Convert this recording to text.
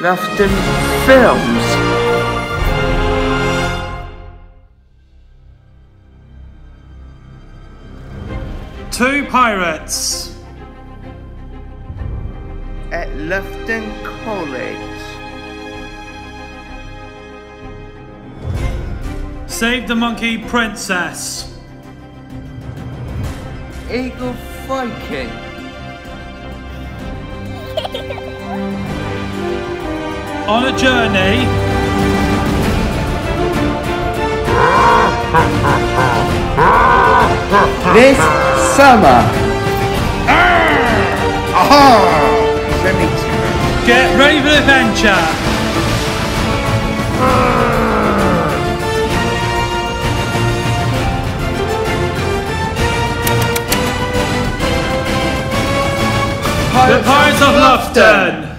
Lufton Films. Two pirates. At Lufton College. Save the monkey princess. Eagle Viking. On a journey. This summer. Ah! Aha! Send me to Get ready for the adventure. The Pirates of Lufton.